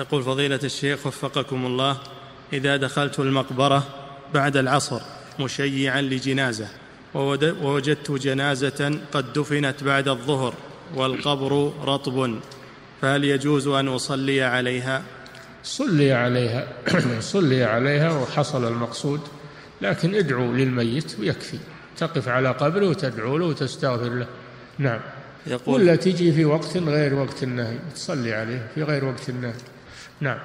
يقول فضيلة الشيخ وفقكم الله إذا دخلت المقبرة بعد العصر مشيعا لجنازة ووجدت جنازة قد دفنت بعد الظهر والقبر رطب فهل يجوز أن أصلي عليها؟ صلي عليها صلي عليها وحصل المقصود لكن ادعو للميت ويكفي تقف على قبره وتدعو له وتستغفر له. نعم. يقول ولا تجي في وقت غير وقت النهي تصلي عليه في غير وقت النهي. No.